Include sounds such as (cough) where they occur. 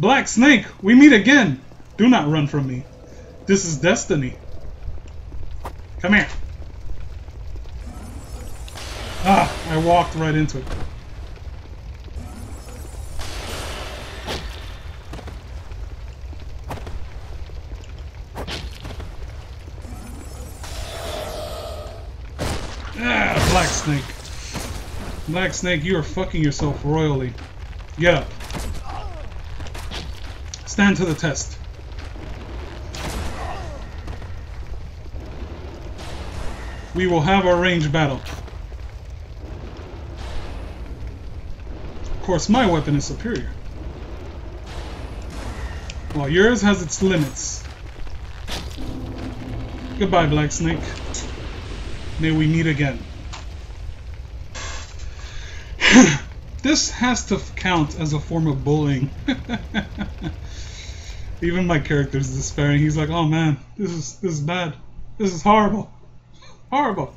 Black Snake, we meet again. Do not run from me. This is destiny. Come here. Ah, I walked right into it. Ah, Black Snake. Black Snake, you are fucking yourself royally. Get up. Stand to the test. We will have our range battle. Of course, my weapon is superior. While yours has its limits. Goodbye, Black Snake. May we meet again. (sighs) (sighs) this has to count as a form of bullying. (laughs) Even my character is despairing. He's like, "Oh man, this is this is bad. This is horrible, horrible."